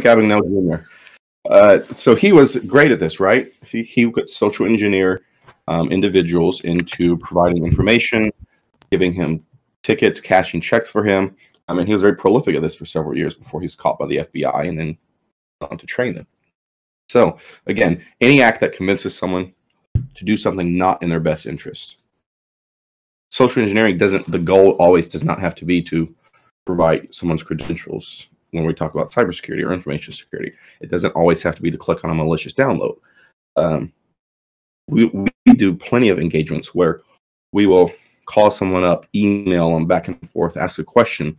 Frank Abagnale Jr. Uh, so he was great at this, right? He, he could social engineer um, individuals into providing information, giving him tickets, cashing checks for him. I mean, he was very prolific at this for several years before he was caught by the FBI and then on to train them. So again, any act that convinces someone to do something not in their best interest. Social engineering doesn't, the goal always does not have to be to provide someone's credentials when we talk about cybersecurity or information security. It doesn't always have to be to click on a malicious download. Um, we, we do plenty of engagements where we will call someone up, email them back and forth, ask a question,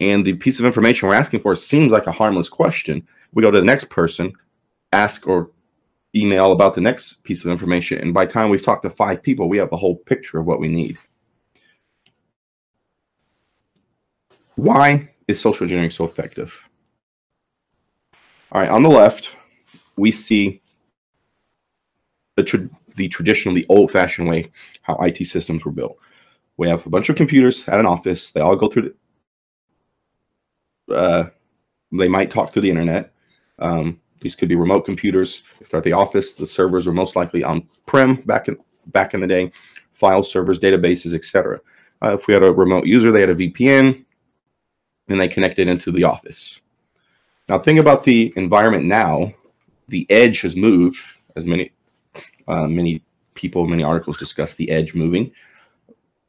and the piece of information we're asking for seems like a harmless question. We go to the next person, ask or email about the next piece of information, and by the time we've talked to five people, we have the whole picture of what we need. Why is social engineering so effective? All right, on the left, we see the, tra the traditional, the old-fashioned way how IT systems were built. We have a bunch of computers at an office. They all go through. The, uh, they might talk through the internet. Um, these could be remote computers. If they're at the office, the servers are most likely on-prem back in back in the day. File servers, databases, etc. Uh, if we had a remote user, they had a VPN, and they connected into the office. Now, think about the environment now. The edge has moved, as many uh, many people, many articles discuss the edge moving.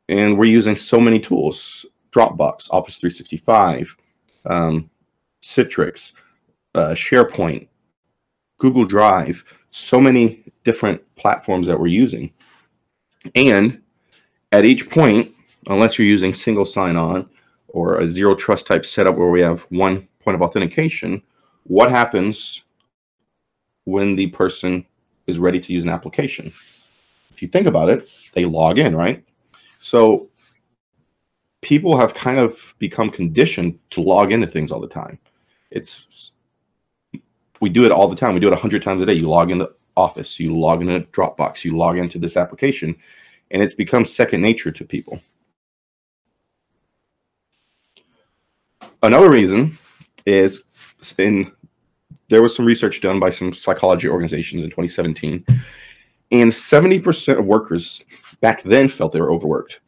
And we're using so many tools, Dropbox, Office 365, um, Citrix, uh, SharePoint, Google Drive, so many different platforms that we're using. And at each point, unless you're using single sign-on or a zero trust type setup where we have one point of authentication, what happens when the person is ready to use an application. If you think about it, they log in, right? So people have kind of become conditioned to log into things all the time. It's we do it all the time. We do it a hundred times a day. You log into Office, you log into Dropbox, you log into this application, and it's become second nature to people. Another reason is in there was some research done by some psychology organizations in 2017, and 70% of workers back then felt they were overworked.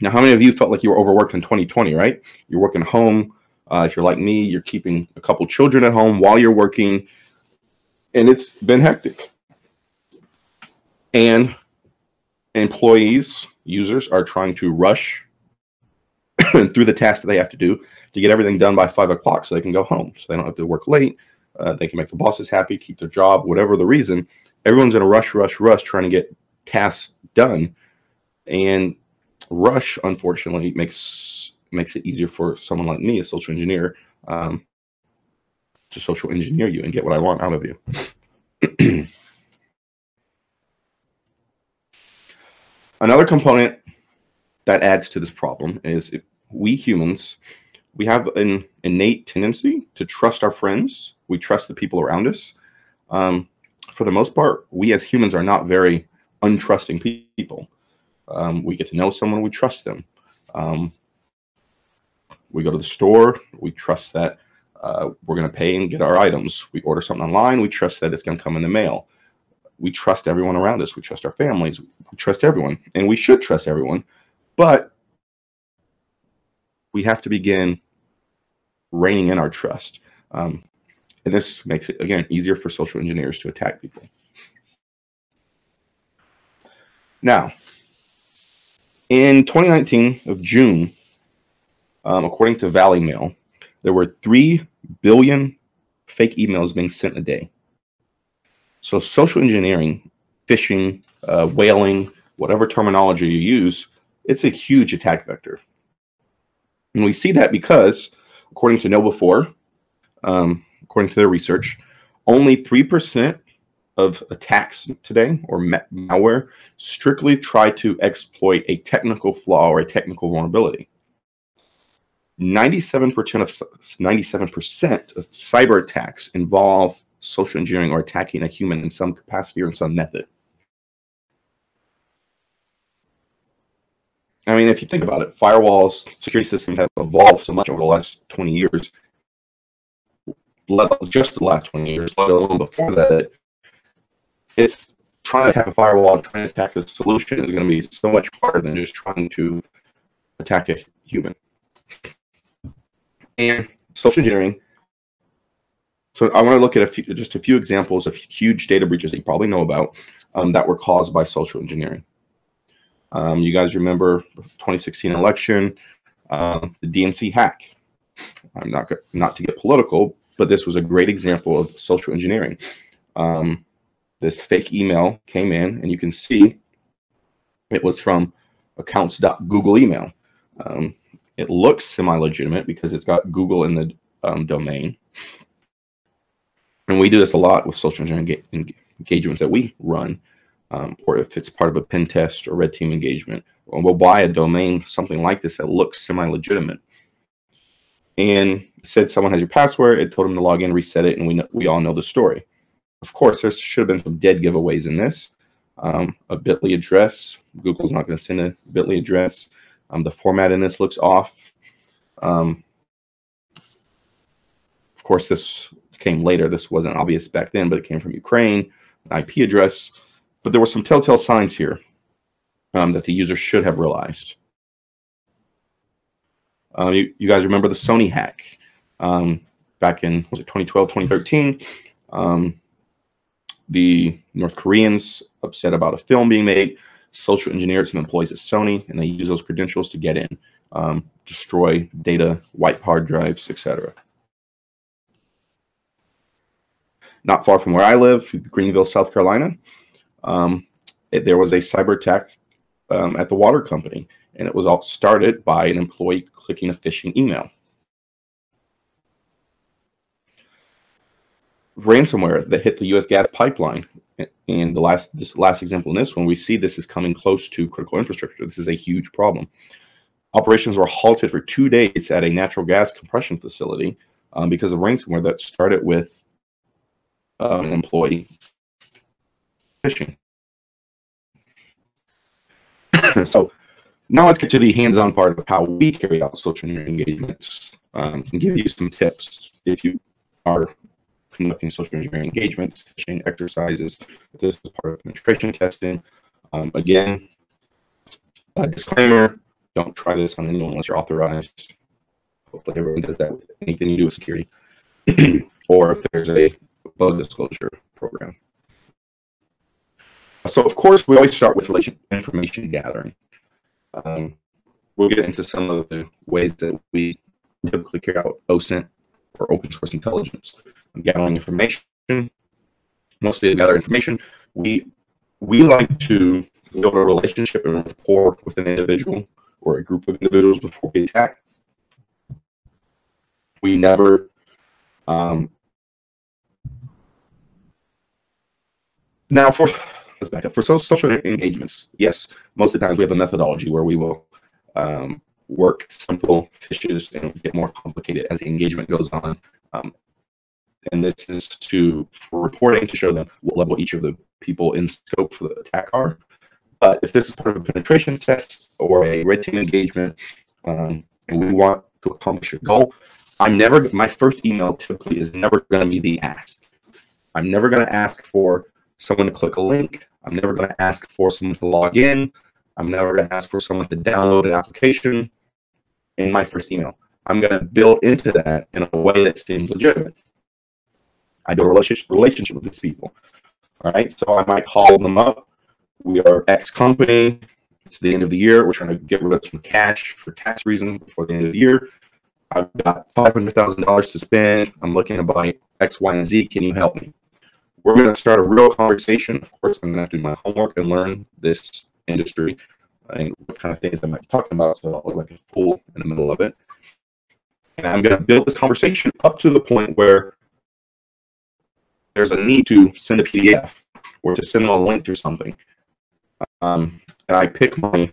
Now, how many of you felt like you were overworked in 2020, right? You're working home. Uh, if you're like me, you're keeping a couple children at home while you're working, and it's been hectic. And employees, users are trying to rush through the tasks that they have to do to get everything done by five o'clock so they can go home. So they don't have to work late. Uh, they can make the bosses happy, keep their job, whatever the reason. Everyone's in a rush, rush, rush trying to get tasks done. And rush, unfortunately, makes makes it easier for someone like me, a social engineer, um, to social engineer you and get what I want out of you. Another component that adds to this problem is if we humans we have an innate tendency to trust our friends. We trust the people around us. Um, for the most part, we as humans are not very untrusting people. Um, we get to know someone, we trust them. Um, we go to the store, we trust that uh, we're going to pay and get our items. We order something online, we trust that it's going to come in the mail. We trust everyone around us. We trust our families. We trust everyone. And we should trust everyone. But we have to begin reining in our trust. Um, and this makes it, again, easier for social engineers to attack people. Now, in 2019 of June, um, according to Valimail, there were 3 billion fake emails being sent a day. So social engineering, phishing, uh, whaling, whatever terminology you use, it's a huge attack vector. And we see that because, according to KnowBe4, um, according to their research, only 3% of attacks today or malware strictly try to exploit a technical flaw or a technical vulnerability. 97% of 97% of cyber attacks involve social engineering or attacking a human in some capacity or in some method. I mean, if you think about it, firewalls, security systems have evolved so much over the last 20 years. just the last 20 years, let alone before that, it's trying to attack a firewall, trying to attack a solution is going to be so much harder than just trying to attack a human. And social engineering. So I want to look at a few, just a few examples of huge data breaches that you probably know about um, that were caused by social engineering. Um, you guys remember 2016 election, um, the DNC hack. I'm not not to get political, but this was a great example of social engineering. Um, this fake email came in, and you can see it was from accounts.google email. Um, it looks semi-legitimate because it's got Google in the um, domain. And we do this a lot with social engineering engagements that we run, um, or if it's part of a pen test or red team engagement. We'll buy a domain, something like this that looks semi-legitimate. And said someone has your password. It told them to log in, reset it, and we know, we all know the story. Of course, there should have been some dead giveaways in this. Um, a Bitly address. Google's not going to send a Bitly address. Um, the format in this looks off. Um, of course, this came later. This wasn't obvious back then, but it came from Ukraine, IP address. But there were some telltale signs here um, that the user should have realized. Um, you, you, guys remember the Sony hack um, back in was it 2012, 2013? Um, the North Koreans upset about a film being made, social engineered some employees at Sony, and they use those credentials to get in, um, destroy data, wipe hard drives, etc. Not far from where I live, Greenville, South Carolina, um, it, there was a cyber attack um, at the water company, and it was all started by an employee clicking a phishing email. ransomware that hit the U.S. gas pipeline. And the last this last example in this one, we see this is coming close to critical infrastructure. This is a huge problem. Operations were halted for two days at a natural gas compression facility um, because of ransomware that started with um, an employee phishing. so now let's get to the hands-on part of how we carry out social engineering engagements um, and give you some tips if you are conducting social engineering engagements, phishing exercises. This is part of penetration testing. Um, again, a disclaimer, don't try this on anyone unless you're authorized. Hopefully everyone does that with anything you do with security. or if there's a bug disclosure program. So of course, we always start with relation information gathering. Um, we'll get into some of the ways that we typically carry out OSINT or open source intelligence gathering information. Mostly gather information. We we like to build a relationship and rapport with an individual or a group of individuals before we attack. We never um, now for let's back up for social engagements. Yes, most of the times we have a methodology where we will um, work simple phishes and get more complicated as the engagement goes on. Um, and this is to for reporting to show them what level each of the people in scope for the attack are. But if this is part of a penetration test or a red team engagement, um, and we want to accomplish a goal, I'm never my first email typically is never going to be the ask. I'm never going to ask for someone to click a link. I'm never going to ask for someone to log in. I'm never going to ask for someone to download an application in my first email. I'm going to build into that in a way that seems legitimate. I build a relationship, relationship with these people. All right, so I might call them up. We are X company. It's the end of the year. We're trying to get rid of some cash for tax reasons before the end of the year. I've got $500,000 to spend. I'm looking to buy X, Y, and Z. Can you help me? We're going to start a real conversation. Of course, I'm going to have to do my homework and learn this industry and what kind of things I might be talking about so I don't look like a fool in the middle of it. And I'm going to build this conversation up to the point where there's a need to send a PDF or to send a link to something. Um, and I pick my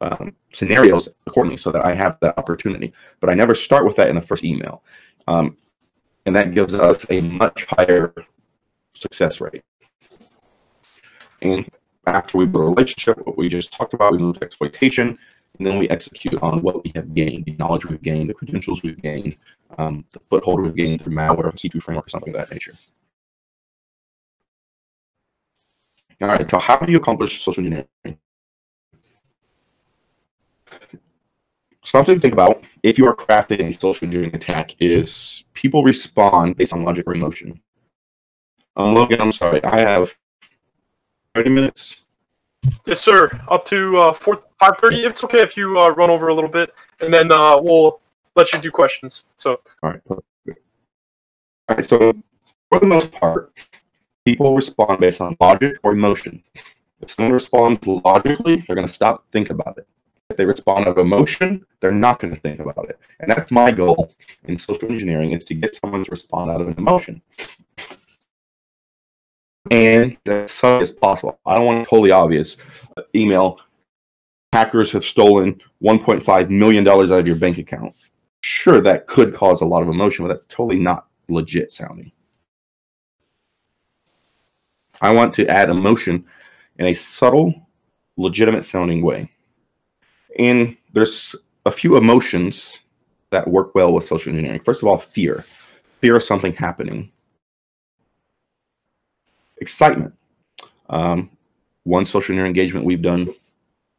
um, scenarios accordingly so that I have that opportunity. But I never start with that in the first email. Um, and that gives us a much higher success rate. And after we build a relationship, what we just talked about, we move to exploitation. and then we execute on what we have gained, the knowledge we've gained, the credentials we've gained, um, the foothold we've gained through malware, C2 framework, or something of that nature. All right, so how do you accomplish social engineering? Something to think about if you are crafting a social engineering attack is people respond based on logic or emotion. Um, Logan, I'm sorry, I have 30 minutes. Yes, sir. Up to uh, 4, 5.30. It's okay if you uh, run over a little bit, and then uh, we'll let you do questions. So. All right. All right. So, for the most part, people respond based on logic or emotion. If someone responds logically, they're going to stop, think about it. If they respond out of emotion, they're not going to think about it. And that's my goal in social engineering is to get someone to respond out of an emotion. And as such as possible. I don't want it totally obvious. Email, hackers have stolen $1.5 million out of your bank account. Sure, that could cause a lot of emotion, but that's totally not legit sounding. I want to add emotion in a subtle, legitimate sounding way. And there's a few emotions that work well with social engineering. First of all, fear. Fear of something happening. Excitement. Um, one social engineering engagement we've done,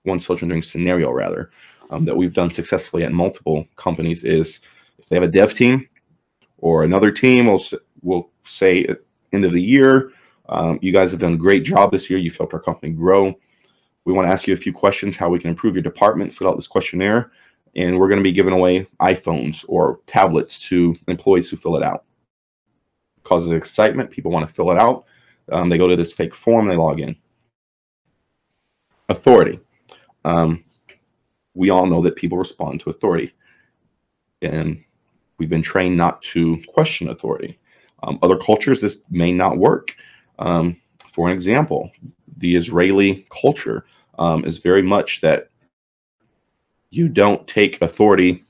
one social engineering scenario rather, um, that we've done successfully at multiple companies is if they have a dev team or another team will will say at end of the year, um, you guys have done a great job this year. You've helped our company grow. We want to ask you a few questions how we can improve your department. Fill out this questionnaire, and we're going to be giving away iPhones or tablets to employees who fill it out. It causes excitement. People want to fill it out. Um, they go to this fake form. They log in. Authority. Um, we all know that people respond to authority, and we've been trained not to question authority. Um, other cultures, this may not work. Um, for an example, the Israeli culture um, is very much that you don't take authority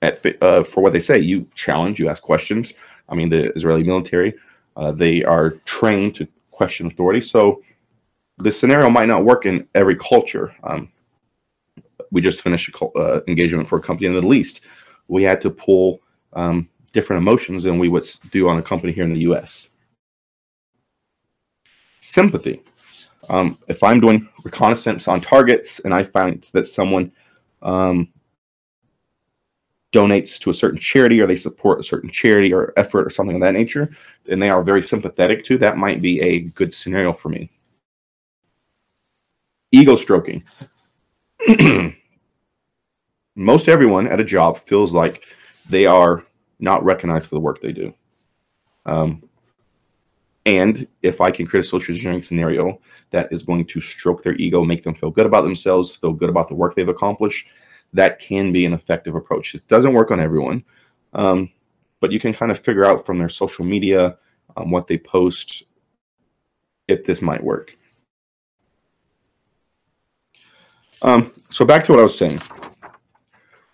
at uh, for what they say. You challenge, you ask questions. I mean, the Israeli military, uh, they are trained to question authority. So the scenario might not work in every culture. Um, we just finished an uh, engagement for a company in the Middle East. We had to pull um, different emotions than we would do on a company here in the U.S sympathy. Um, if I'm doing reconnaissance on targets and I find that someone um, donates to a certain charity or they support a certain charity or effort or something of that nature, and they are very sympathetic to, that might be a good scenario for me. Ego stroking. Most everyone at a job feels like they are not recognized for the work they do. Um, and if I can create a social engineering scenario that is going to stroke their ego, make them feel good about themselves, feel good about the work they've accomplished, that can be an effective approach. It doesn't work on everyone, um, but you can kind of figure out from their social media um, what they post if this might work. Um, so back to what I was saying.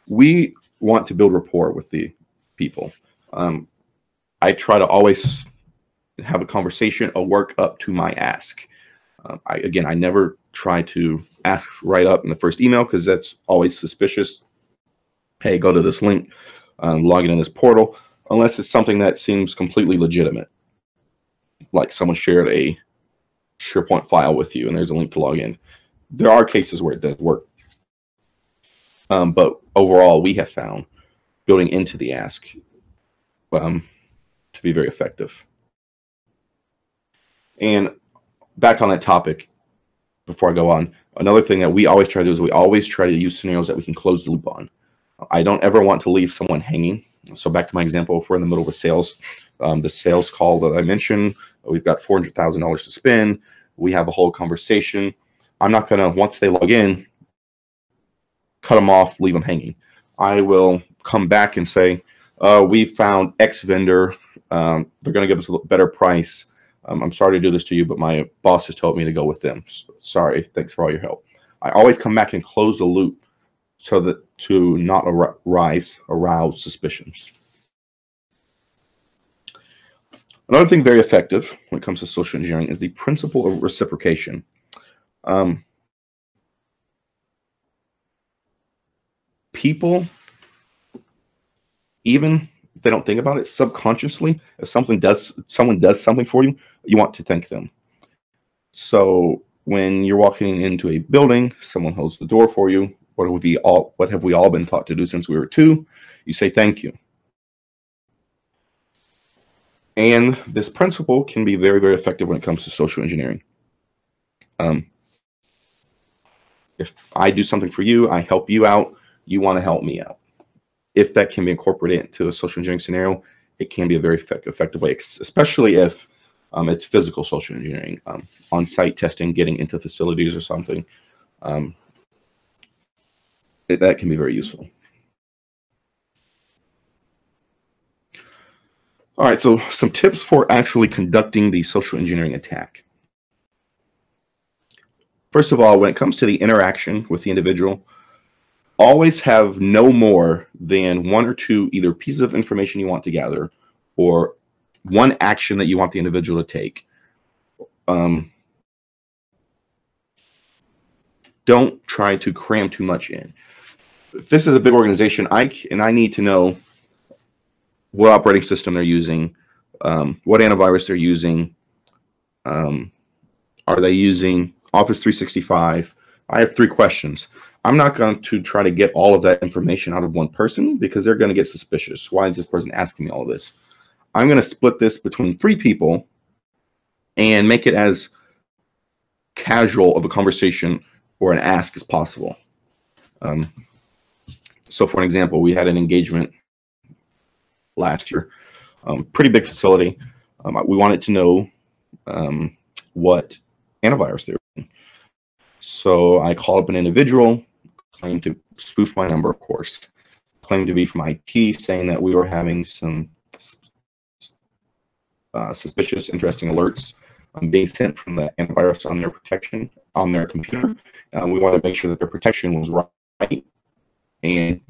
We want to build rapport with the people. Um, I try to always have a conversation or work up to my ask. Um, I, again, I never try to ask right up in the first email because that's always suspicious. Hey, go to this link, um, log in in this portal, unless it's something that seems completely legitimate. Like someone shared a SharePoint file with you and there's a link to log in. There are cases where it does work. Um, but overall, we have found building into the ask um, to be very effective. And back on that topic, before I go on, another thing that we always try to do is we always try to use scenarios that we can close the loop on. I don't ever want to leave someone hanging. So back to my example, if we're in the middle of a sales, um, the sales call that I mentioned, we've got $400,000 to spend. We have a whole conversation. I'm not going to, once they log in, cut them off, leave them hanging. I will come back and say, uh, we found X vendor. Um, they're going to give us a better price. Um, I'm sorry to do this to you, but my boss has told me to go with them. sorry. Thanks for all your help. I always come back and close the loop so that to not arise, arouse suspicions. Another thing very effective when it comes to social engineering is the principle of reciprocation. Um, people, even if they don't think about it subconsciously, if something does someone does something for you, you want to thank them. So when you're walking into a building, someone holds the door for you. What have we all what have we all been taught to do since we were two? You say thank you. And this principle can be very, very effective when it comes to social engineering. Um, if I do something for you, I help you out, you want to help me out. If that can be incorporated into a social engineering scenario, it can be a very effective way, especially if um, it's physical social engineering, um, on-site testing, getting into facilities or something. Um, it, that can be very useful. All right, so some tips for actually conducting the social engineering attack. First of all, when it comes to the interaction with the individual, always have no more than one or two either pieces of information you want to gather or one action that you want the individual to take. Um, don't try to cram too much in. If this is a big organization, I and I need to know what operating system they're using, um, what antivirus they're using. Um, are they using Office 365? I have three questions. I'm not going to try to get all of that information out of one person because they're going to get suspicious. Why is this person asking me all of this? I'm going to split this between three people and make it as casual of a conversation or an ask as possible. Um, so, for an example, we had an engagement last year. Um, pretty big facility. Um, we wanted to know um, what antivirus they. So I called up an individual, claimed to spoof my number, of course, claimed to be from IT, saying that we were having some uh, suspicious, interesting alerts um, being sent from the antivirus on their protection on their computer. Uh, we wanted to make sure that their protection was right. And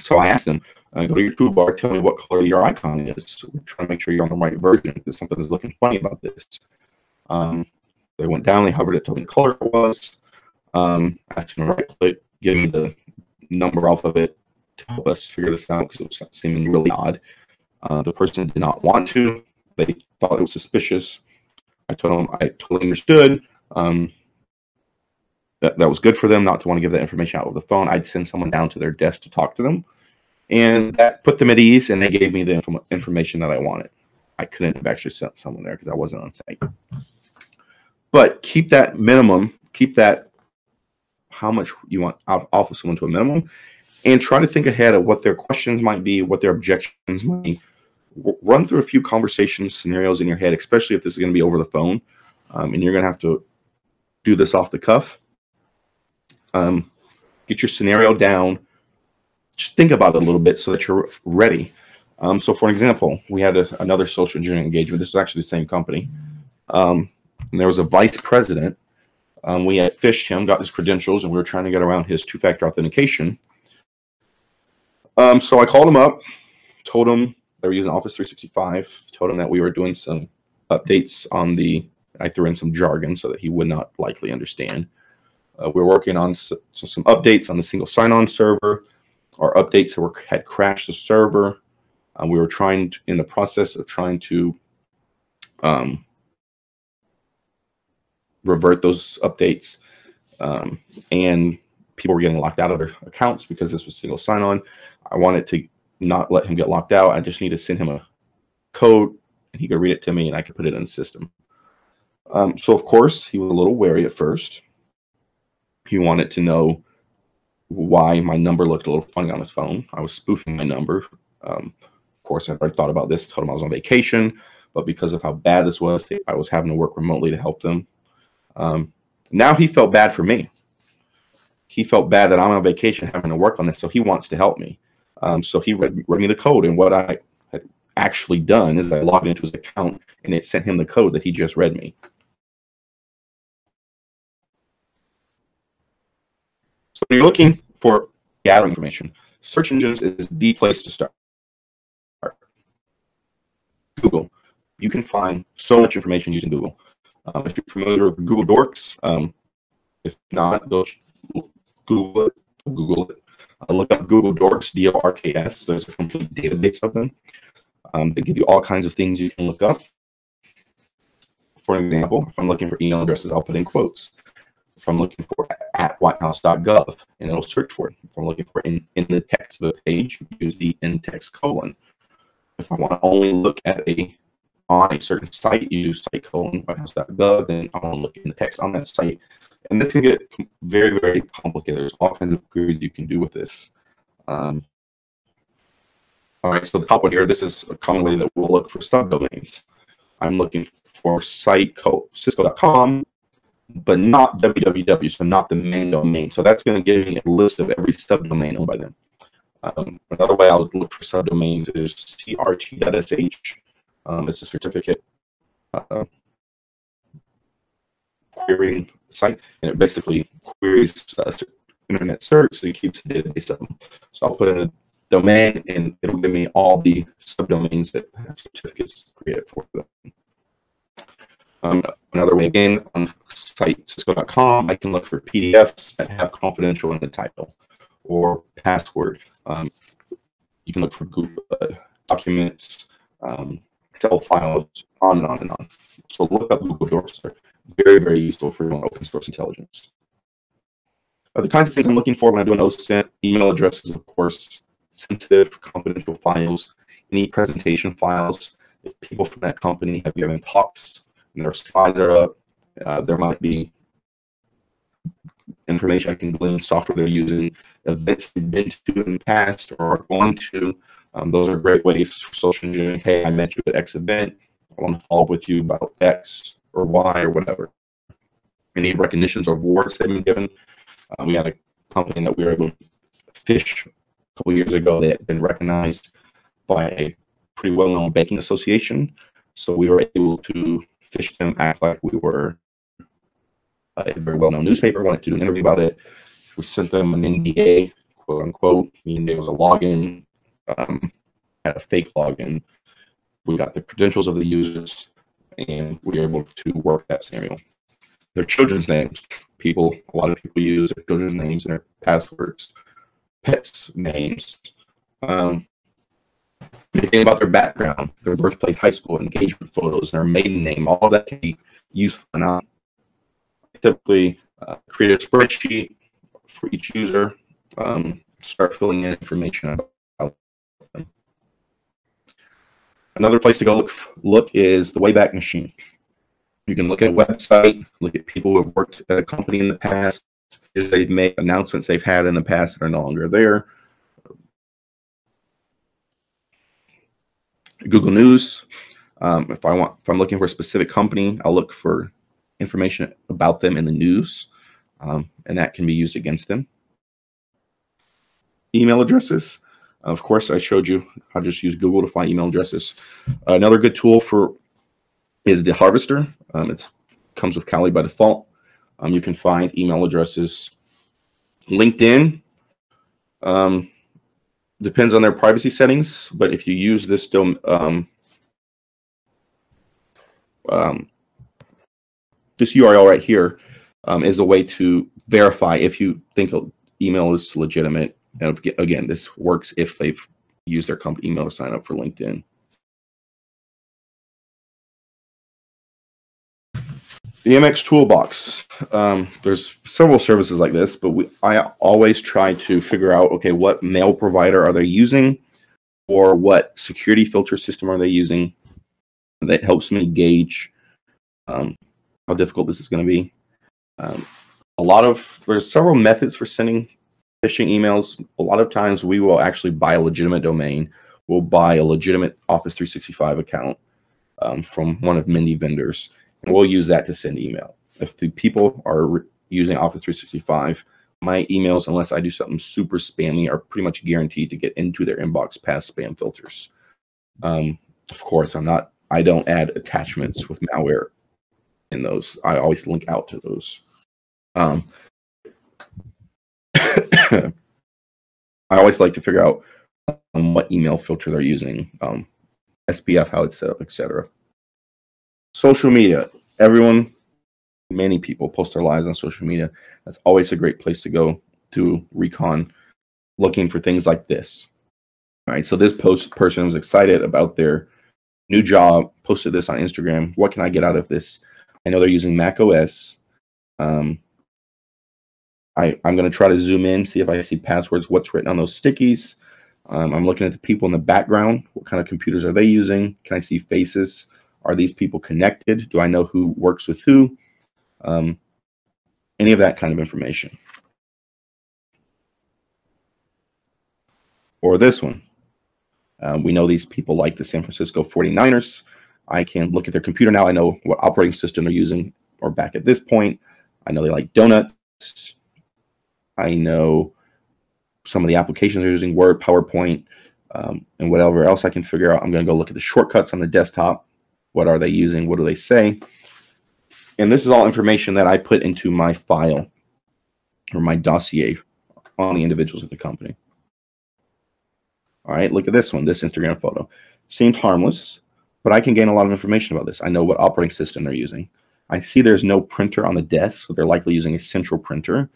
so I asked them, uh, go to your toolbar, tell me what color your icon is. We're trying to make sure you're on the right version because something is looking funny about this. Um, they went down, they hovered it, told me what color it was. Um, asked them to right click, give me the number off of it to help us figure this out because it was seeming really odd. Uh, the person did not want to. They thought it was suspicious. I told them I totally understood. Um, that, that was good for them not to want to give that information out over the phone. I'd send someone down to their desk to talk to them and that put them at ease and they gave me the inf information that i wanted i couldn't have actually sent someone there because i wasn't on site but keep that minimum keep that how much you want out off of someone to a minimum and try to think ahead of what their questions might be what their objections might be run through a few conversation scenarios in your head especially if this is going to be over the phone um, and you're going to have to do this off the cuff um, get your scenario down just think about it a little bit so that you're ready. Um, so, for example, we had a, another social engineering engagement. This is actually the same company. Um, and there was a vice president. Um, we had phished him, got his credentials, and we were trying to get around his two-factor authentication. Um, so I called him up, told him they were using Office 365, told him that we were doing some updates on the. I threw in some jargon so that he would not likely understand. Uh, we we're working on some, some updates on the single sign-on server our updates were, had crashed the server. Uh, we were trying to, in the process of trying to um, revert those updates, um, and people were getting locked out of their accounts because this was single sign-on. I wanted to not let him get locked out. I just need to send him a code, and he could read it to me, and I could put it in the system. Um, so of course, he was a little wary at first. He wanted to know why my number looked a little funny on his phone. I was spoofing my number. Um, of course, I already thought about this, told him I was on vacation, but because of how bad this was, I was having to work remotely to help them. Um, now he felt bad for me. He felt bad that I'm on vacation having to work on this, so he wants to help me. Um, so he read, read me the code, and what I had actually done is I logged into his account, and it sent him the code that he just read me. So when you're looking for gathering information, search engines is the place to start. Google. You can find so much information using Google. Um, if you're familiar with Google Dorks, um, if not, go Google it. Google it. Uh, look up Google Dorks, D-O-R-K-S. There's a complete database of them. Um, they give you all kinds of things you can look up. For example, if I'm looking for email addresses, I'll put in quotes. If I'm looking for at whitehouse.gov, and it'll search for it. If I'm looking for in, in the text of a page, use the in text colon. If I want to only look at a on a certain site, you use site colon whitehouse.gov, then I want to look in the text on that site. And this can get very, very complicated. There's all kinds of queries you can do with this. Um, all right, so the top one here, this is a common way that we'll look for subdomains. I'm looking for site cisco.com, but not www, so not the main domain. So that's going to give me a list of every subdomain owned by them. Um, another way I would look for subdomains is crt.sh. Um, it's a certificate uh, querying site, and it basically queries uh, internet search, so it keeps a database of them. So I'll put in a domain, and it'll give me all the subdomains that have certificates created for them. Um, another way, again, on site cisco.com, I can look for PDFs that have confidential in the title or password. Um, you can look for Google uh, documents, um, Excel files, on and on and on. So look up Google Dorks. They're very, very useful for doing open source intelligence. Uh, the kinds of things I'm looking for when I do an OSINT, email addresses, of course, sensitive, confidential files, any presentation files. If people from that company have given talks and their slides are up, uh, there might be information I can glean, software they're using, events they've been to in the past or are going to. Um, those are great ways for social engineering. Hey, I met you at X event. I want to follow up with you about X or Y or whatever. Any recognitions or awards they've been given. Uh, we had a company that we were able to phish a couple years ago that had been recognized by a pretty well-known banking association. So we were able to phish them, act like we were a very well-known newspaper, wanted to do an interview about it. We sent them an NDA, quote unquote, meaning there was a login, um, had a fake login. We got the credentials of the users, and we were able to work that scenario. Their children's names, people, a lot of people use their children's names and their passwords, pets' names, um, anything about their background, their birthplace, high school, engagement photos, their maiden name, all of that can be useful or not. Typically, uh, create a spreadsheet for each user, um, start filling in information about them. Another place to go look, look is the Wayback Machine. You can look at a website, look at people who have worked at a company in the past, they've made announcements they've had in the past that are no longer there. Google News. Um, if I want, if I'm looking for a specific company, I'll look for information about them in the news, um, and that can be used against them. Email addresses. Of course, I showed you how to just use Google to find email addresses. Another good tool for is the Harvester. Um, it comes with Kali by default. Um, you can find email addresses. LinkedIn um, depends on their privacy settings, but if you use this um, um, this URL right here um, is a way to verify if you think email is legitimate. And again, this works if they've used their company email to sign up for LinkedIn. The MX Toolbox. Um, there's several services like this, but we, I always try to figure out, okay, what mail provider are they using or what security filter system are they using that helps me gauge um, how difficult this is going to be. Um, a lot of, there's several methods for sending phishing emails. A lot of times we will actually buy a legitimate domain. We'll buy a legitimate Office 365 account um, from one of many vendors and we'll use that to send email. If the people are using Office 365, my emails, unless I do something super spammy, are pretty much guaranteed to get into their inbox past spam filters. Um, of course, I'm not. I don't add attachments with malware in those. I always link out to those. Um, I always like to figure out um, what email filter they're using, um, SPF, how it's set up, etc. Social media. Everyone, many people post their lives on social media. That's always a great place to go to recon looking for things like this. All right, so this post person was excited about their new job, posted this on Instagram. What can I get out of this? I know they're using Mac OS. Um, I, I'm going to try to zoom in, see if I see passwords, what's written on those stickies. Um, I'm looking at the people in the background. What kind of computers are they using? Can I see faces? Are these people connected? Do I know who works with who? Um, any of that kind of information. Or this one. Um, we know these people like the San Francisco 49ers. I can look at their computer now. I know what operating system they're using, or back at this point. I know they like donuts. I know some of the applications they're using, Word, PowerPoint, um, and whatever else I can figure out. I'm going to go look at the shortcuts on the desktop. What are they using? What do they say? And this is all information that I put into my file or my dossier on the individuals at the company. All right, look at this one, this Instagram photo. Seems harmless, but I can gain a lot of information about this. I know what operating system they're using. I see there's no printer on the desk, so they're likely using a central printer.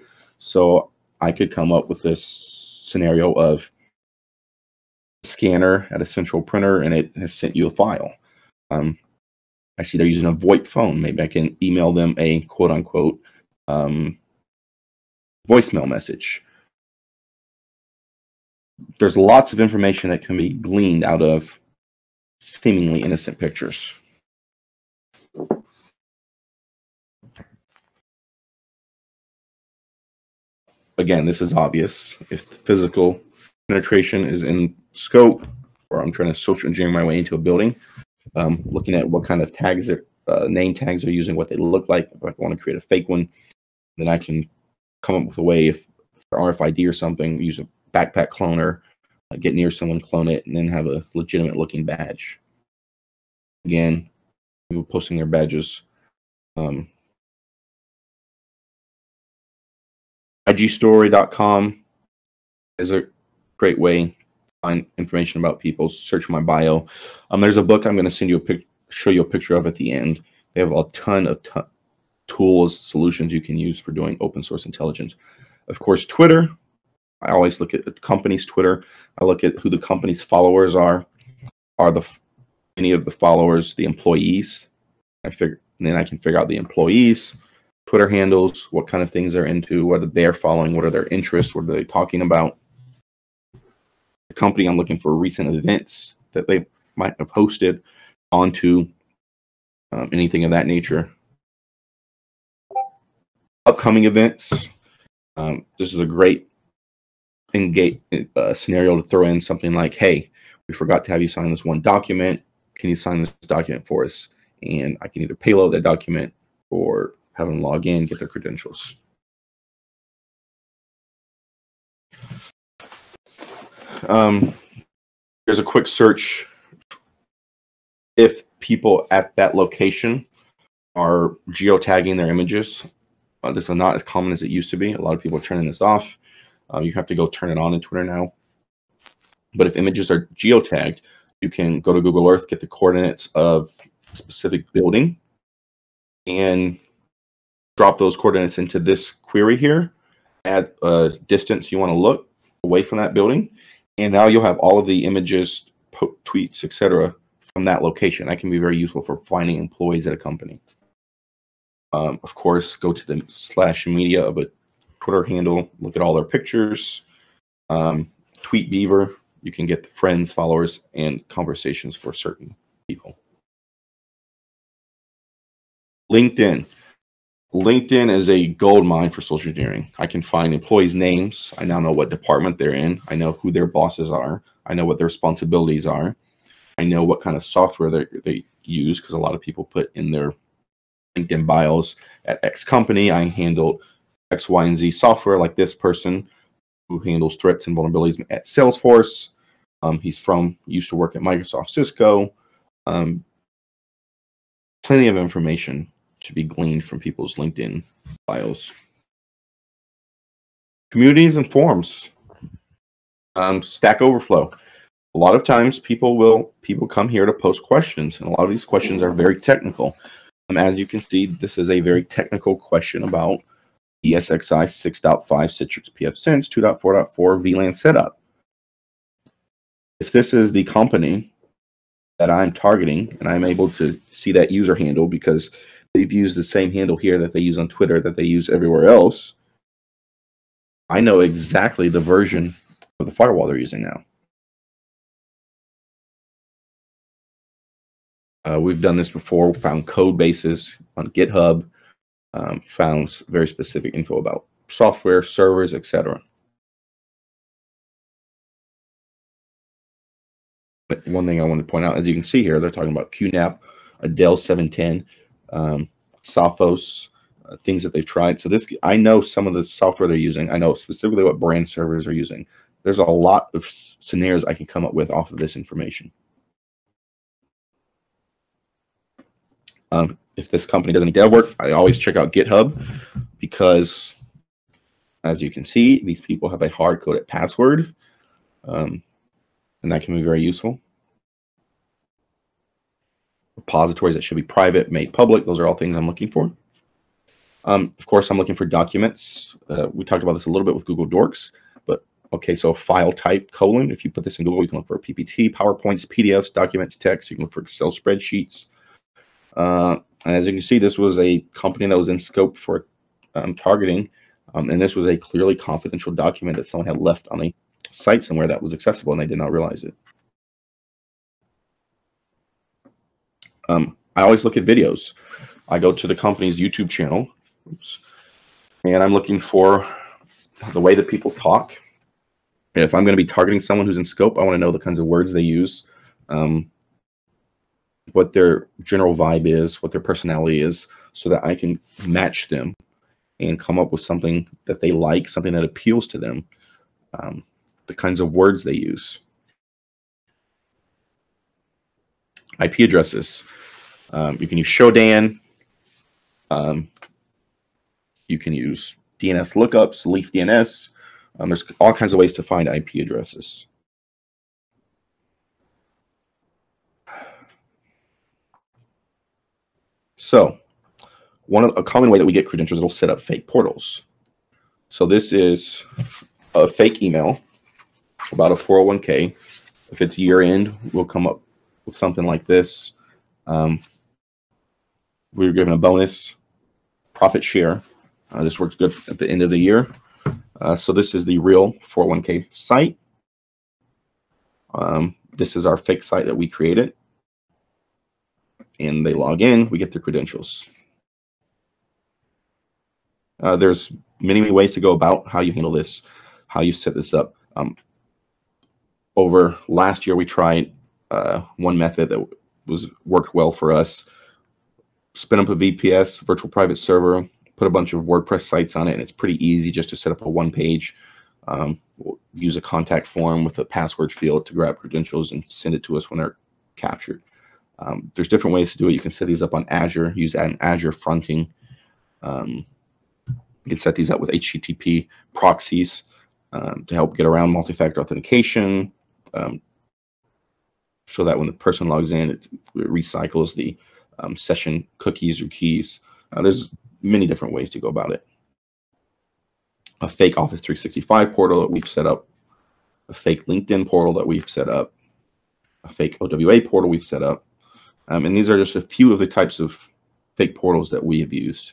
So I could come up with this scenario of scanner at a central printer and it has sent you a file. Um, I see they're using a VoIP phone. Maybe I can email them a quote unquote um, voicemail message. There's lots of information that can be gleaned out of seemingly innocent pictures. Again, this is obvious. If physical penetration is in scope, or I'm trying to social engineer my way into a building, um, looking at what kind of tags, are, uh, name tags they're using, what they look like. If I want to create a fake one, then I can come up with a way if for RFID or something, use a backpack cloner, uh, get near someone, clone it, and then have a legitimate looking badge. Again, people posting their badges. Um, IGstory.com is a great way to find information about people. Search my bio. Um, there's a book I'm going to send you a pic, show you a picture of at the end. They have a ton of tools, solutions you can use for doing open source intelligence. Of course, Twitter. I always look at the company's Twitter. I look at who the company's followers are. Are the any of the followers the employees? I figure, then I can figure out the employees Twitter handles, what kind of things they're into, what they're following, what are their interests, what are they talking about. The company, I'm looking for recent events that they might have hosted onto um, anything of that nature. Upcoming events. Um, this is a great engage uh, scenario to throw in something like, "Hey, we forgot to have you sign this one document. Can you sign this document for us?" And I can either payload that document or have them log in, get their credentials. Um, here's a quick search. If people at that location are geotagging their images, uh, this is not as common as it used to be. A lot of people are turning this off. Uh, you have to go turn it on in Twitter now. But if images are geotagged, you can go to Google Earth, get the coordinates of a specific building, and drop those coordinates into this query here, add a distance you want to look away from that building, and now you'll have all of the images, tweets, etc. from that location. That can be very useful for finding employees at a company. Um, of course, go to the slash media of a Twitter handle, look at all their pictures. Um, TweetBeaver, you can get the friends, followers, and conversations for certain people. LinkedIn. LinkedIn is a gold mine for social engineering. I can find employees' names. I now know what department they're in. I know who their bosses are. I know what their responsibilities are. I know what kind of software they, they use because a lot of people put in their LinkedIn bios at X company. I handle X, Y, and Z software like this person who handles threats and vulnerabilities at Salesforce. Um, he's from, used to work at Microsoft Cisco. Um, plenty of information to be gleaned from people's LinkedIn files. Communities and forums. Um, Stack Overflow. A lot of times people will people come here to post questions, and a lot of these questions are very technical. Um, as you can see, this is a very technical question about ESXi 6.5 Citrix pfSense 2.4.4 VLAN setup. If this is the company that I'm targeting and I'm able to see that user handle because they've used the same handle here that they use on Twitter that they use everywhere else, I know exactly the version of the firewall they're using now. Uh, we've done this before, found code bases on GitHub, um, found very specific info about software, servers, etc. But one thing I want to point out, as you can see here, they're talking about QNAP, a Dell 710, um, Sophos, uh, things that they've tried. So this, I know some of the software they're using. I know specifically what brand servers are using. There's a lot of scenarios I can come up with off of this information. Um, if this company does any dev work, I always check out GitHub because, as you can see, these people have a hard-coded password, um, and that can be very useful. Repositories that should be private, made public, those are all things I'm looking for. Um, of course, I'm looking for documents. Uh, we talked about this a little bit with Google Dorks, but okay, so file type colon. If you put this in Google, you can look for PPT, PowerPoints, PDFs, documents, text. You can look for Excel spreadsheets, uh, as you can see, this was a company that was in scope for um, targeting, um, and this was a clearly confidential document that someone had left on a site somewhere that was accessible, and they did not realize it. Um, I always look at videos. I go to the company's YouTube channel, oops, and I'm looking for the way that people talk. If I'm going to be targeting someone who's in scope, I want to know the kinds of words they use. Um, what their general vibe is, what their personality is, so that I can match them and come up with something that they like, something that appeals to them, um, the kinds of words they use. IP addresses. Um, you can use Shodan. Um, you can use DNS lookups, Leaf DNS. Um, there's all kinds of ways to find IP addresses. So one of, a common way that we get credentials, it'll set up fake portals. So this is a fake email about a 401k. If it's year end, we'll come up with something like this. Um, we were given a bonus profit share. Uh, this works good at the end of the year. Uh, so this is the real 401k site. Um, this is our fake site that we created and they log in, we get their credentials. Uh, there's many, many ways to go about how you handle this, how you set this up. Um, over last year, we tried uh, one method that was worked well for us. Spin up a VPS, virtual private server, put a bunch of WordPress sites on it, and it's pretty easy just to set up a one page. Um, we'll use a contact form with a password field to grab credentials and send it to us when they're captured. Um, there's different ways to do it. You can set these up on Azure, use an Azure fronting. Um, you can set these up with HTTP proxies um, to help get around multi-factor authentication um, so that when the person logs in, it, recycles the um, session cookies or keys. Uh, there's many different ways to go about it. A fake Office 365 portal that we've set up, a fake LinkedIn portal that we've set up, a fake OWA portal we've set up, um, and these are just a few of the types of fake portals that we have used.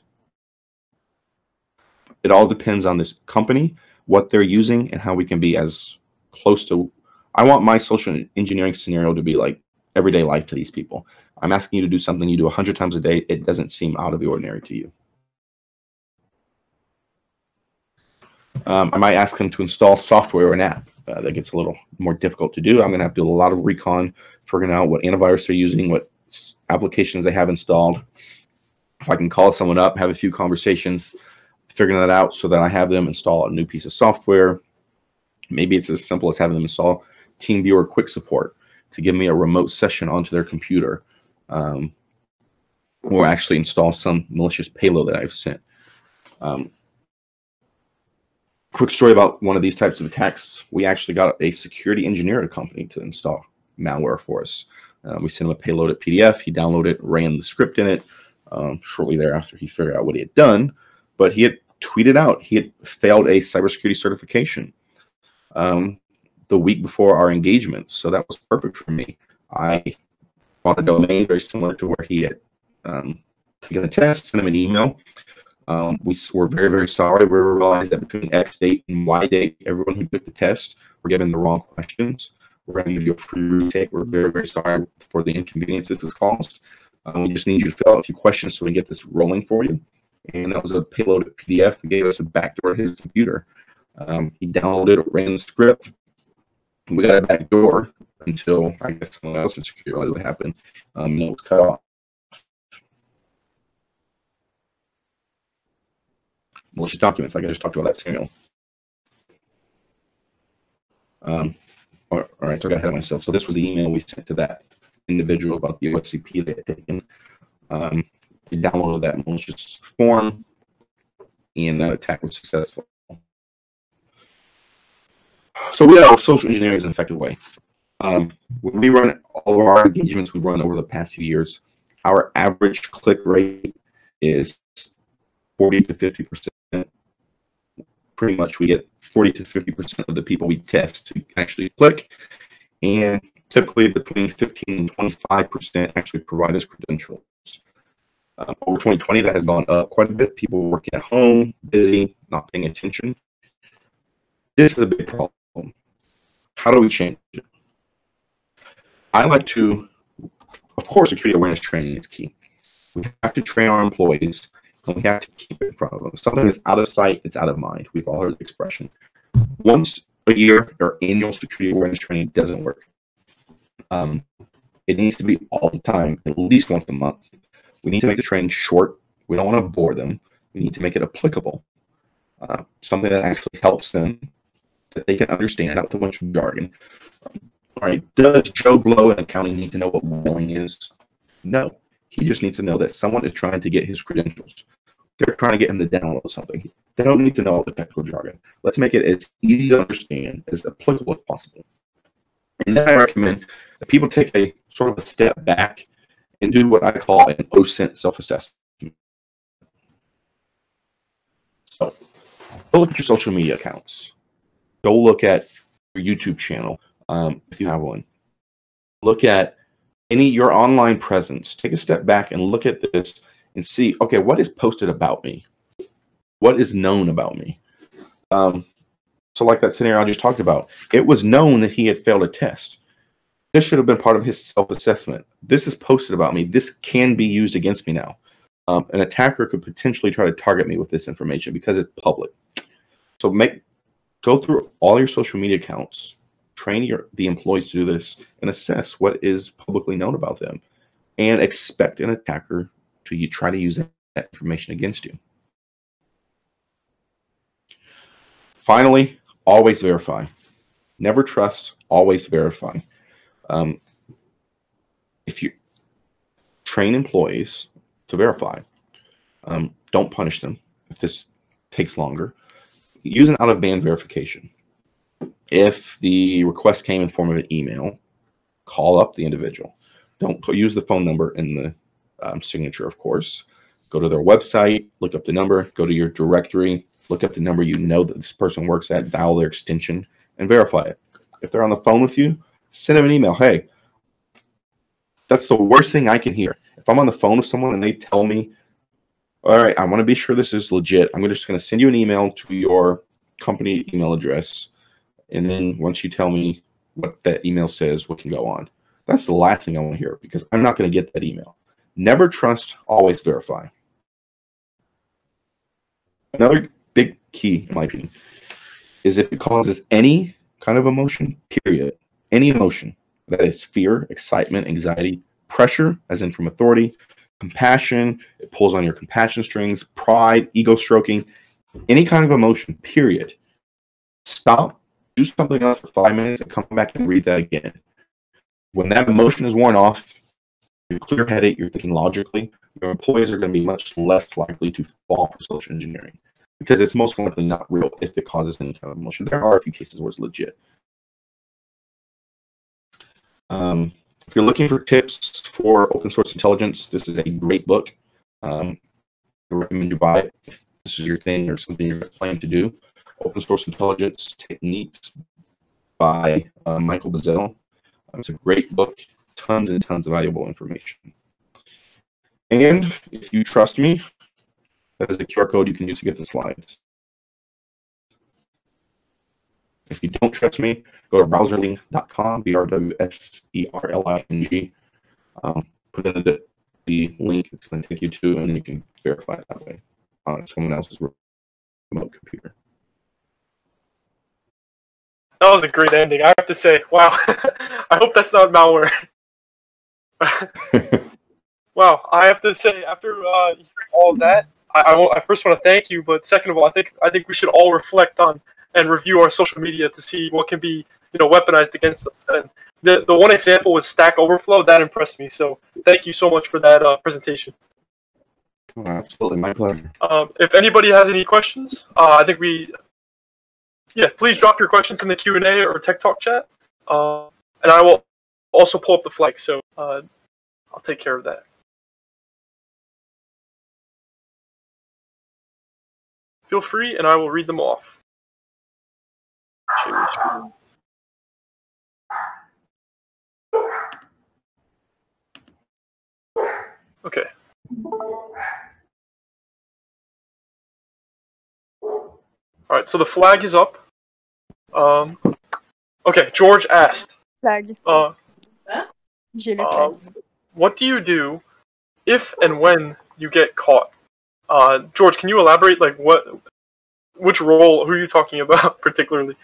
It all depends on this company, what they're using, and how we can be as close to. I want my social engineering scenario to be like everyday life to these people. I'm asking you to do something you do 100 times a day. It doesn't seem out of the ordinary to you. Um, I might ask them to install software or an app. Uh, that gets a little more difficult to do. I'm going to have to do a lot of recon, figuring out what antivirus they're using, what applications they have installed. If I can call someone up, have a few conversations, figuring that out so that I have them install a new piece of software. Maybe it's as simple as having them install TeamViewer Quick Support to give me a remote session onto their computer, um, or actually install some malicious payload that I've sent. Um, quick story about one of these types of attacks. We actually got a security engineer at a company to install malware for us. Uh, we sent him a payloaded PDF. He downloaded it, ran the script in it. Um, shortly thereafter, he figured out what he had done, but he had tweeted out he had failed a cybersecurity certification um, the week before our engagement. So that was perfect for me. I bought a domain very similar to where he had um, taken the test, sent him an email. Um, we were very, very sorry. We realized that between X date and Y date, everyone who took the test were given the wrong questions. We're going to give you a free retake. We're very, very sorry for the inconvenience this has caused. Um, we just need you to fill out a few questions so we can get this rolling for you. And that was a payloaded PDF that gave us a backdoor to his computer. Um, he downloaded it, ran the script. We got a backdoor until I guess someone else in security what happened. Um, and it was cut off. Malicious documents, like I just talked about that Samuel. Um, all right, so I got ahead of myself. So this was the email we sent to that individual about the OSCP they had taken. Um, they downloaded that malicious form, and that attack was successful. So we have social engineering is an effective way. Um, when we run all of our engagements we run over the past few years, our average click rate is 40 to 50 percent. Pretty much, we get 40 to 50 percent of the people we test to actually click, and typically between 15 and 25 percent actually provide us credentials. Um, over 2020, that has gone up quite a bit. People working at home, busy, not paying attention. This is a big problem. How do we change it? I like to, of course, security awareness training is key. We have to train our employees and we have to keep it in front of them. Something that's out of sight, it's out of mind. We've all heard the expression. Once a year or annual security awareness training doesn't work. Um, it needs to be all the time, at least once a month. We need to make the training short. We don't want to bore them. We need to make it applicable. Uh, something that actually helps them, that they can understand, not too much jargon. All right, does Joe Blow in accounting need to know what billing is? No. He just needs to know that someone is trying to get his credentials. They're trying to get him to download something. They don't need to know all the technical jargon. Let's make it as easy to understand, as applicable as possible. And then I recommend that people take a sort of a step back and do what I call an OSINT self-assessment. So look at your social media accounts. Go look at your YouTube channel um, if you have one. Look at any your online presence. Take a step back and look at this and see, okay, what is posted about me? What is known about me? Um, so like that scenario I just talked about, it was known that he had failed a test. This should have been part of his self-assessment. This is posted about me. This can be used against me now. Um, an attacker could potentially try to target me with this information because it's public. So make go through all your social media accounts, train your the employees to do this, and assess what is publicly known about them, and expect an attacker to try to use that information against you. Finally, always verify. Never trust, always verify. Um, if you train employees to verify, um, don't punish them if this takes longer. Use an out-of-band verification. If the request came in form of an email, call up the individual. Don't use the phone number in the um, signature, of course. Go to their website, look up the number, go to your directory, look up the number you know that this person works at, dial their extension, and verify it. If they're on the phone with you, send them an email. Hey, that's the worst thing I can hear. If I'm on the phone with someone and they tell me, all right, I want to be sure this is legit, I'm just going to send you an email to your company email address. And then once you tell me what that email says, what can go on. That's the last thing I want to hear because I'm not going to get that email. Never trust, always verify. Another big key, in my opinion, is if it causes any kind of emotion, period, any emotion, that is fear, excitement, anxiety, pressure, as in from authority, compassion, it pulls on your compassion strings, pride, ego stroking, any kind of emotion, period. Stop, do something else for five minutes, and come back and read that again. When that emotion is worn off, you're clear headed, you're thinking logically, your employees are going to be much less likely to fall for social engineering because it's most likely not real if it causes any kind of emotion. There are a few cases where it's legit. Um, if you're looking for tips for open source intelligence, this is a great book. Um, I recommend you buy it. If this is your thing or something you're planning to do, Open Source Intelligence Techniques by uh, Michael Bazzell. It's a great book, tons and tons of valuable information. And if you trust me, that is the QR code you can use to get the slides. If you don't trust me, go to browserling.com, B-R-W-S-E-R-L-I-N-G. Um, put in the, the link it's going to take you to, and you can verify it that way on someone else's remote computer. That was a great ending. I have to say, wow. I hope that's not malware. wow, I have to say, after uh, hearing all of that, I, I, I first want to thank you, but second of all, I think I think we should all reflect on and review our social media to see what can be you know weaponized against us. And the the one example was Stack Overflow that impressed me. So thank you so much for that uh, presentation. Oh, absolutely, my pleasure. Um, if anybody has any questions, uh, I think we yeah please drop your questions in the Q and A or Tech Talk chat, uh, and I will also pull up the flag. So uh, I'll take care of that. Feel free, and I will read them off. Okay. All right, so the flag is up. Um, okay, George asked, Flag. uh, uh, what do you do if and when you get caught? Uh, George, can you elaborate, like what, which role, who are you talking about particularly?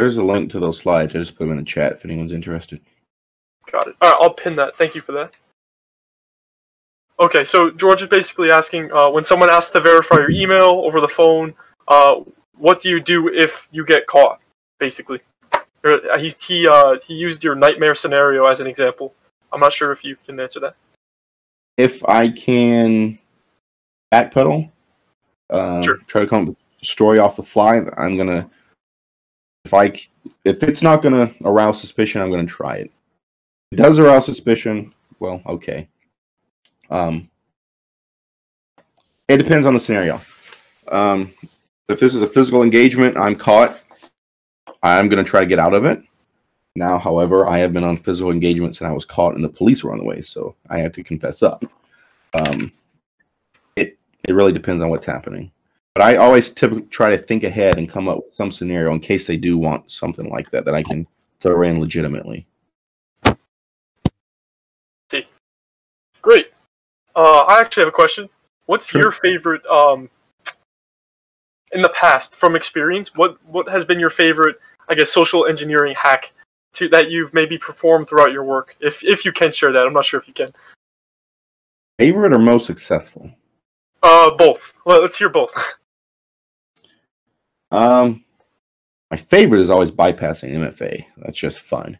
There's a link to those slides. I just put them in the chat if anyone's interested. Got it. All right, I'll pin that. Thank you for that. Okay, so George is basically asking uh, when someone asks to verify your email over the phone, uh, what do you do if you get caught? Basically, uh, he he uh, he used your nightmare scenario as an example. I'm not sure if you can answer that. If I can backpedal, uh, Sure. try to come up with a story off the fly, I'm gonna. If I if it's not gonna arouse suspicion, I'm gonna try it. If it does arouse suspicion, well, okay. Um, it depends on the scenario. Um, if this is a physical engagement, I'm caught. I'm gonna try to get out of it. Now, however, I have been on physical engagements and I was caught and the police were on the way, so I had to confess up. Um, it it really depends on what's happening. But I always typically try to think ahead and come up with some scenario in case they do want something like that that I can throw in legitimately. See, great. Uh, I actually have a question. What's Sure. your favorite um, in the past from experience? What what has been your favorite, I guess, social engineering hack to that you've maybe performed throughout your work? If if you can share that, I'm not sure if you can. Favorite or most successful? Uh, both. Well, let's hear both. Um, my favorite is always bypassing MFA. That's just fun.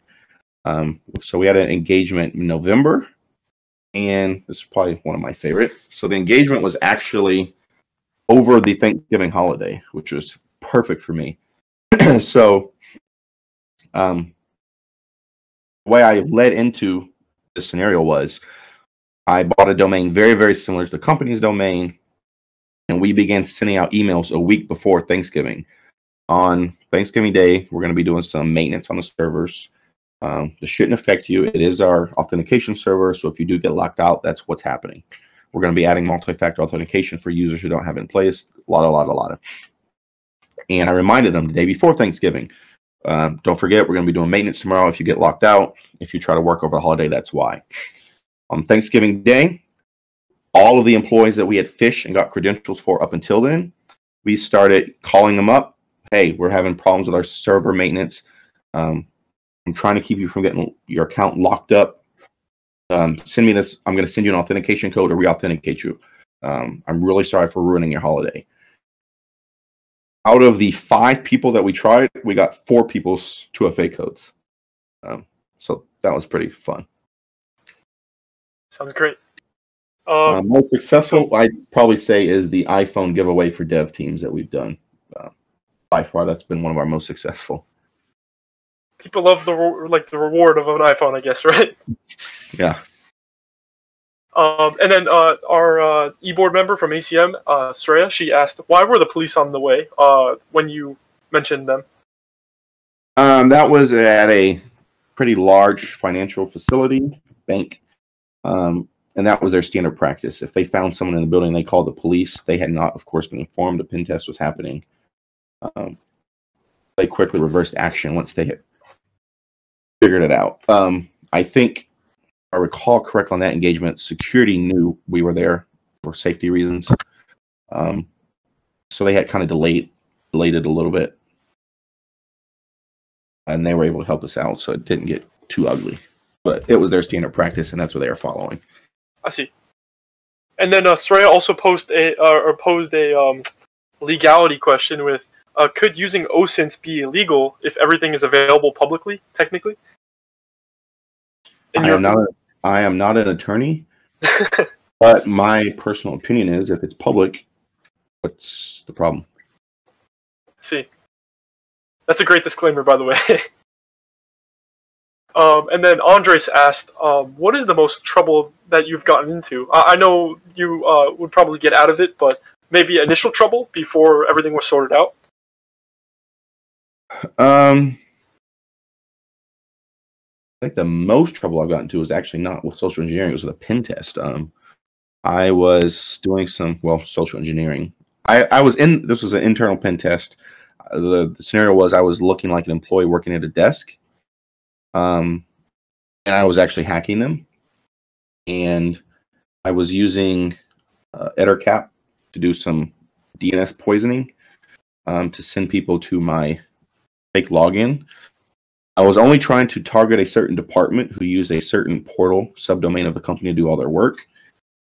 Um, so we had an engagement in November, and this is probably one of my favorite. So the engagement was actually over the Thanksgiving holiday, which was perfect for me. so, um, the way I led into this scenario was I bought a domain very, very similar to the company's domain, and we began sending out emails a week before Thanksgiving. On Thanksgiving Day, we're going to be doing some maintenance on the servers. Um, this shouldn't affect you. It is our authentication server, so if you do get locked out, that's what's happening. We're going to be adding multi-factor authentication for users who don't have it in place. A lot, a lot, a lot of. And I reminded them the day before Thanksgiving. Um, don't forget, we're going to be doing maintenance tomorrow. If you get locked out, if you try to work over the holiday, that's why. On Thanksgiving Day, all of the employees that we had phished and got credentials for up until then, we started calling them up. Hey, we're having problems with our server maintenance. Um, I'm trying to keep you from getting your account locked up. Um, send me this. I'm going to send you an authentication code to re-authenticate you. Um, I'm really sorry for ruining your holiday. Out of the five people that we tried, we got four people's 2FA codes. Um, so that was pretty fun. Sounds great. Uh, Um, most successful, I'd probably say, is the iPhone giveaway for dev teams that we've done. Uh, by far, that's been one of our most successful. people love the re- like the reward of an iPhone, I guess, right? Yeah. Um, and then uh, our uh, e-board member from ACM, uh, Sreya, she asked, "Why were the police on the way uh, when you mentioned them?" Um, that was at a pretty large financial facility, bank, um, and that was their standard practice. If they found someone in the building, they called the police. They had not, of course, been informed a pen test was happening. Um, they quickly reversed action once they had figured it out. Um, I think, I recall correctly on that engagement, security knew we were there for safety reasons. Um, so they had kind of delayed, delayed it a little bit and they were able to help us out, so it didn't get too ugly. But it was their standard practice, and that's what they are following. I see. And then uh, Sreya also posed a uh, or posed a um, legality question with, uh, "Could using OSINT be illegal if everything is available publicly, technically?" In I am not. A, I am not an attorney, but my personal opinion is, if it's public, what's the problem? see. That's a great disclaimer, by the way. um, and then Andres asked, um, "What is the most trouble that you've gotten into? I, I know you uh, would probably get out of it, but maybe initial trouble before everything was sorted out." Um, I think the most trouble I've gotten into was actually not with social engineering; it was with a pen test. Um, I was doing some well social engineering. I, I was in this was an internal pen test. Uh, The, the scenario was I was looking like an employee working at a desk, um, and I was actually hacking them, and I was using uh, Ettercap to do some DNS poisoning um, to send people to my fake login. I was only trying to target a certain department who used a certain portal subdomain of the company to do all their work.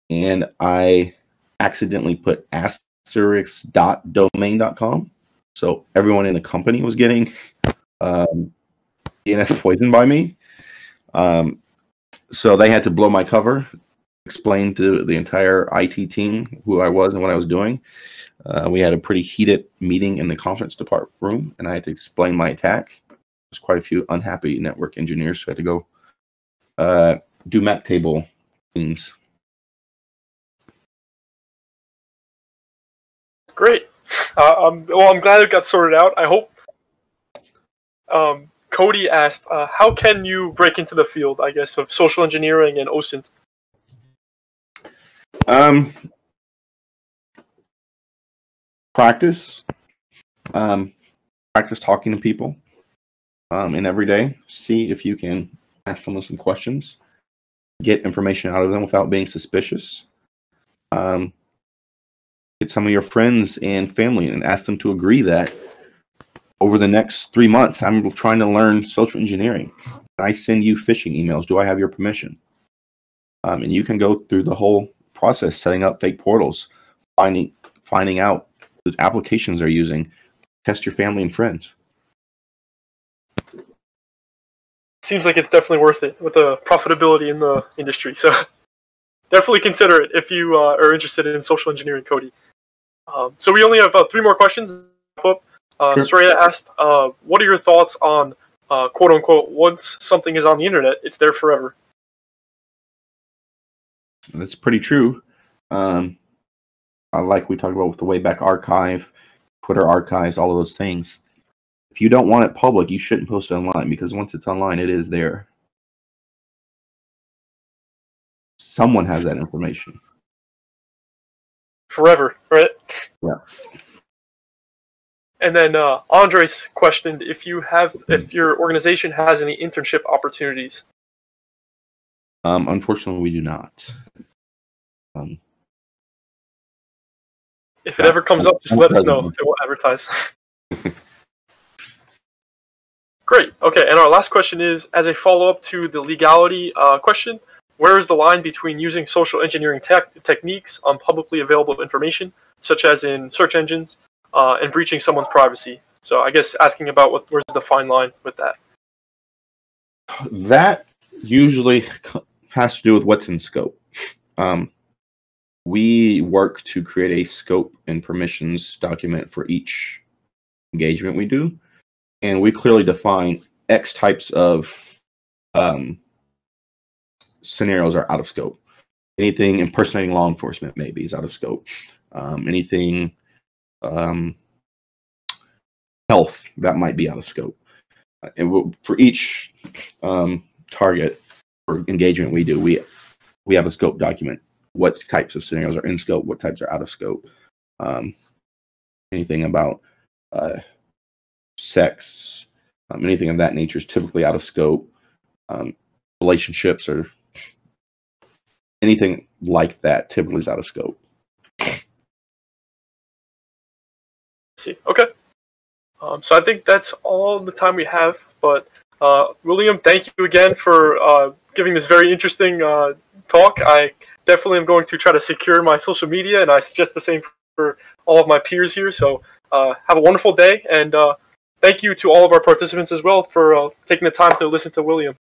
And I accidentally put asterisk.domain.com. So everyone in the company was getting um, DNS poisoned by me. Um, so they had to blow my cover, explain to the entire IT team who I was and what I was doing. Uh, we had a pretty heated meeting in the conference department room, and I had to explain my attack. There's quite a few unhappy network engineers who had to go uh, do map table things. Great. Uh, um, well, I'm glad it got sorted out. I hope. Um, Cody asked, uh, "How can you break into the field? I guess of social engineering and OSINT." Um, practice. Um, practice talking to people. Um, and every day, see if you can ask someone some questions, get information out of them without being suspicious. Um, get some of your friends and family and ask them to agree that over the next three months, I'm trying to learn social engineering. I send you phishing emails. Do I have your permission? Um, and you can go through the whole process, setting up fake portals, finding finding out the applications they're using, test your family and friends. Seems like it's definitely worth it with the profitability in the industry. So definitely consider it if you uh, are interested in social engineering, Cody. Um, so we only have uh, three more questions. up. Uh, Sure. Sreya asked, uh, "What are your thoughts on uh, quote unquote once something is on the internet, it's there forever?" That's pretty true. Um, I like we talked about with the Wayback Archive, Twitter archives, all of those things. If you don't want it public, you shouldn't post it online because once it's online, it is there. Someone has that information. forever, right? Yeah. And then uh, Andres questioned if you have if your organization has any internship opportunities. Um, unfortunately, we do not. Um, If it ever comes up, just let us know. and We'll advertise. Great. Okay. And our last question is, as a follow-up to the legality uh, question, where is the line between using social engineering tech techniques on publicly available information, such as in search engines, uh, and breaching someone's privacy? So I guess asking about what where's the fine line with that. that usually has to do with what's in scope. Um, we work to create a scope and permissions document for each engagement we do, and we clearly define X types of um, scenarios are out of scope. Anything impersonating law enforcement maybe is out of scope. Um, anything um, health that might be out of scope. Uh, and we'll, for each um, target or engagement we do, we we have a scope document. What types of scenarios are in scope? What types are out of scope? Um, anything about uh, sex, um, anything of that nature is typically out of scope. Um, relationships or anything like that typically is out of scope. See. Okay. Um, so I think that's all the time we have. But uh, William, thank you again for uh, giving this very interesting uh, talk. I definitely am going to try to secure my social media, and I suggest the same for all of my peers here. So uh, have a wonderful day, and uh, thank you to all of our participants as well for uh, taking the time to listen to William.